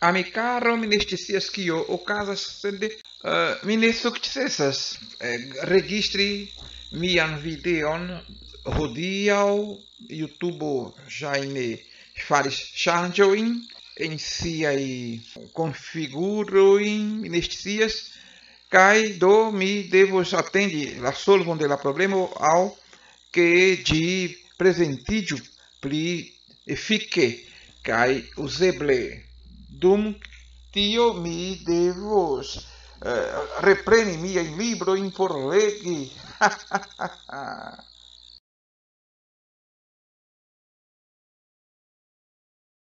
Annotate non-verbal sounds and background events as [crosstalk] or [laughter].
amicaro mi ne scias kio okazas sed uh, mi ne sukcesas eh, registri mian videon. Hodiaŭ YouTube jaine faris ŝanĝojn en siaj konfigurojn mi ne scias kaj do mi devos atendi la solvon de la problemo ao ke di presentidio pli efike kaj useble dum tio mi devos uh, repreni miajn librojn por legi. [laughs]